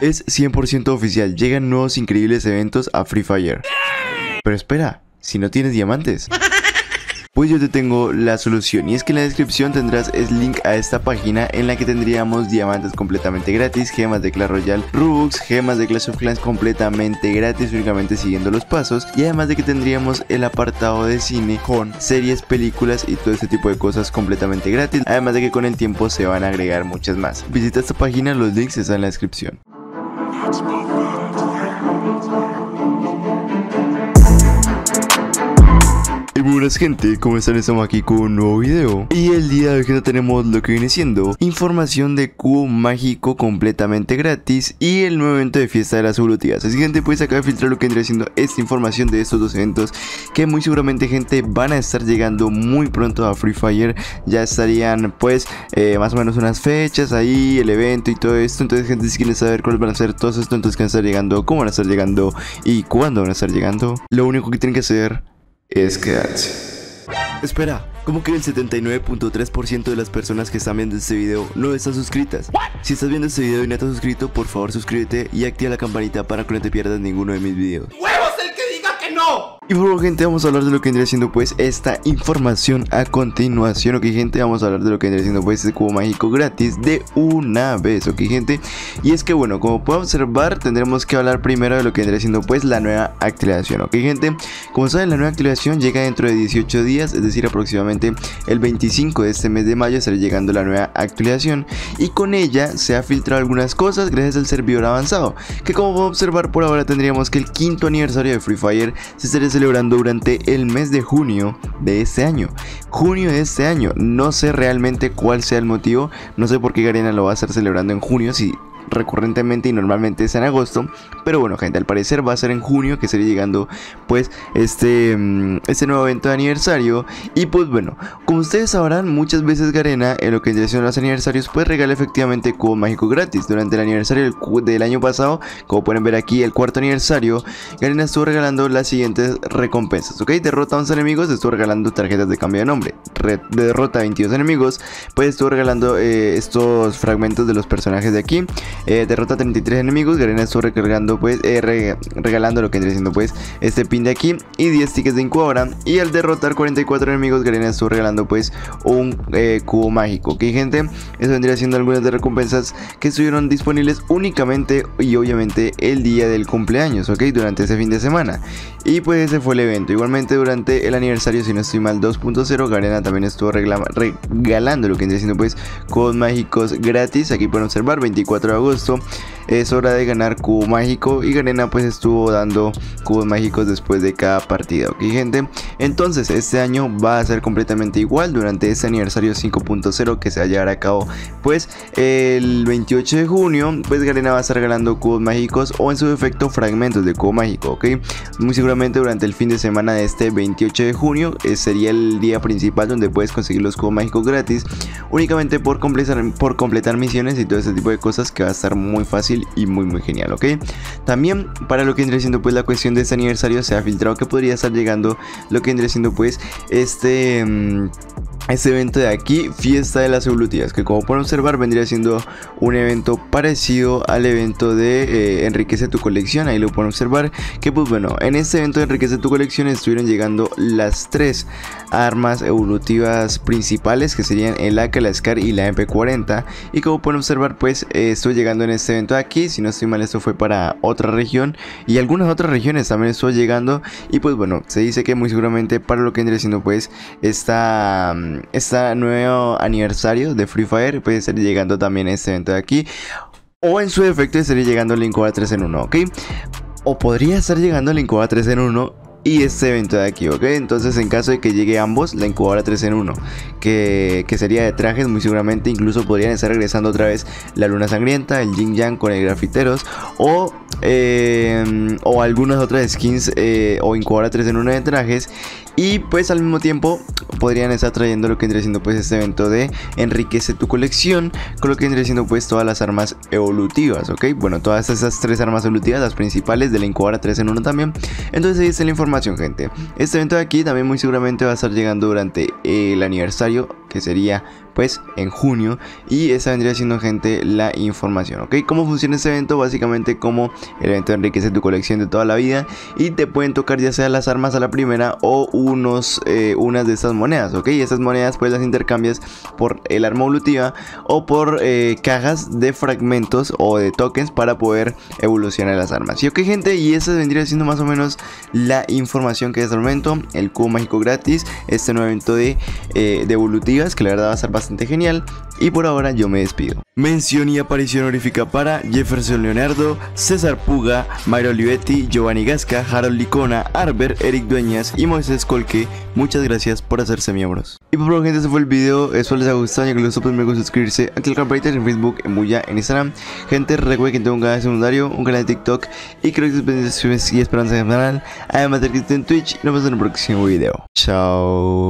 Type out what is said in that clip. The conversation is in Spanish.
Es 100% oficial, llegan nuevos increíbles eventos a Free Fire. Pero espera, si no tienes diamantes. Pues yo te tengo la solución y es que en la descripción tendrás el link a esta página en la que tendríamos diamantes completamente gratis, gemas de Clash Royale, Robux, gemas de Clash of Clans completamente gratis únicamente siguiendo los pasos y además de que tendríamos el apartado de cine con series, películas y todo este tipo de cosas completamente gratis, además de que con el tiempo se van a agregar muchas más. Visita esta página, los links están en la descripción. It's moving. Y buenas gente, ¿cómo están? Estamos aquí con un nuevo video. Y el día de hoy tenemos lo que viene siendo Información de cubo mágico completamente gratis Y el nuevo evento de fiesta de las evolutivas Así gente, pues acá de filtrar lo que vendría siendo esta información de estos dos eventos Que muy seguramente gente van a estar llegando muy pronto a Free Fire. Ya estarían pues eh, más o menos unas fechas ahí, el evento y todo esto. Entonces gente, si quieren saber cuáles van a ser todos estos Entonces que van a estar llegando, cómo van a estar llegando y cuándo van a estar llegando Lo único que tienen que hacer es quedarse. Espera, ¿cómo que el 79.3% de las personas que están viendo este video no están suscritas? Si estás viendo este video y no estás suscrito, por favor suscríbete y activa la campanita para que no te pierdas ninguno de mis videos. ¡Huevos el que diga que no! Y bueno gente, vamos a hablar de lo que vendría siendo pues esta información a continuación Ok gente, vamos a hablar de lo que vendría siendo pues este cubo mágico gratis de una vez Ok gente, y es que bueno, como pueden observar tendremos que hablar primero de lo que vendría siendo pues la nueva activación Ok gente, como saben la nueva activación llega dentro de 18 días Es decir aproximadamente el 25 de este mes de mayo estará llegando la nueva actualización Y con ella se ha filtrado algunas cosas gracias al servidor avanzado Que como pueden observar por ahora tendríamos que el quinto aniversario de Free Fire se estaría celebrando durante el mes de junio de este año. Junio de este año. No sé realmente cuál sea el motivo. No sé por qué Garena lo va a estar celebrando en junio. Si recurrentemente y normalmente es en agosto. Pero bueno, gente, al parecer va a ser en junio que estaría llegando pues este, mm, este nuevo evento de aniversario. Y pues bueno, como ustedes sabrán, muchas veces Garena en lo que son los aniversarios pues regala efectivamente cubo mágico gratis. Durante el aniversario del, del, año pasado, como pueden ver aquí, el cuarto aniversario, Garena estuvo regalando las siguientes recompensas, ¿ok? Derrota a 11 enemigos, estuvo regalando tarjetas de cambio de nombre. derrota a 22 enemigos, pues estuvo regalando eh, estos fragmentos de los personajes de aquí. Eh, derrota 33 enemigos. Garena estuvo recargando, pues, eh, regalando lo que vendría siendo, pues, este pin de aquí y 10 tickets de incubadora. Y al derrotar 44 enemigos, Garena estuvo regalando, pues, un eh, cubo mágico. Ok, gente, eso vendría siendo algunas de recompensas que estuvieron disponibles únicamente y obviamente el día del cumpleaños, ok, durante ese fin de semana. Y pues ese fue el evento. Igualmente durante el aniversario, si no estoy mal, 2.0, Garena también estuvo regalando lo que vendría siendo, pues, cubos mágicos gratis. Aquí pueden observar 24 de agosto es hora de ganar cubo mágico y Garena pues estuvo dando cubos mágicos después de cada partida, ok gente. Entonces este año va a ser completamente igual durante este aniversario 5.0 que se va a llevar a cabo pues el 28 de junio pues Garena va a estar ganando cubos mágicos o en su defecto fragmentos de cubo mágico, ok. Muy seguramente durante el fin de semana de este 28 de junio eh, sería el día principal donde puedes conseguir los cubos mágicos gratis únicamente por completar, por completar misiones y todo ese tipo de cosas que va a estar muy fácil y muy muy genial, ¿ok? También para lo que vendría siendo pues la cuestión de este aniversario se ha filtrado que podría estar llegando lo que vendría siendo pues este... Mm, este evento de aquí, Fiesta de las Evolutivas, que como pueden observar vendría siendo un evento parecido al evento de eh, Enriquece tu colección, ahí lo pueden observar, que pues bueno, en este evento de Enriquece tu colección estuvieron llegando las tres armas evolutivas principales, que serían el AK, la SCAR y la MP40, y como pueden observar pues eh, estoy llegando en este evento de aquí, si no estoy mal esto fue para otra región, y algunas otras regiones también estoy llegando, y pues bueno, se dice que muy seguramente para lo que vendría siendo pues esta este nuevo aniversario de Free Fire puede estar llegando también este evento de aquí. O en su defecto estaría llegando el Incuba 3 en 1, ¿ok? O podría estar llegando el Incuba 3 en 1 y este evento de aquí, ¿ok? Entonces en caso de que llegue ambos, la incubadora 3 en 1, que, que, sería de trajes, muy seguramente incluso podrían estar regresando otra vez la luna sangrienta, el Jin Yang con el grafiteros, o eh, o algunas otras skins eh, o incubadora 3 en 1 de trajes. Y pues al mismo tiempo podrían estar trayendo lo que vendría siendo pues este evento de enriquece tu colección con lo que vendría siendo pues todas las armas evolutivas, ok, bueno todas esas tres armas evolutivas, las principales de la incubadora 3 en 1 también, entonces ahí está la información gente, este evento de aquí también muy seguramente va a estar llegando durante el aniversario que sería pues en junio. Y esa vendría siendo gente la información ok cómo funciona este evento básicamente como el evento enriquece tu colección de toda la vida y te pueden tocar ya sea las armas a la primera o unos eh, unas de estas monedas ok y estas monedas pues las intercambias por el arma evolutiva o por eh, cajas de fragmentos o de tokens para poder evolucionar las armas. Y ok gente y esa vendría siendo más o menos la información que es el momento. El cubo mágico gratis este nuevo evento de, eh, de evolutivas que la verdad va a ser bastante genial y por ahora yo me despido. Mención y aparición honorífica para Jefferson Leonardo, César Puga, Mayra Olivetti, Giovanni Gasca, Harold Licona, Arber, Eric Dueñas y Moisés Colque. Muchas gracias por hacerse miembros. Y por favor gente, ese fue el video. Espero les haya gustado. Y que les pues me gusta suscribirse. Activar campanita en Facebook, en Buya, en Instagram. Gente, recuerden que tengo un canal secundario, un canal de TikTok. Y creo que pendientes y esperanza en el canal. Además de que en Twitch. Nos vemos en el próximo video. Chao.